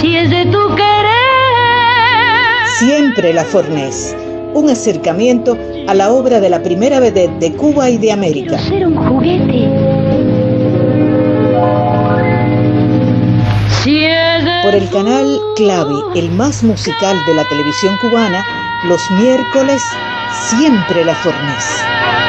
si es de tu querer. Siempre la Fornés, un acercamiento a la obra de la primera vedette de Cuba y de América. Ser un juguete. Por el canal Clave, el más musical de la televisión cubana, los miércoles, Siempre la Fornés.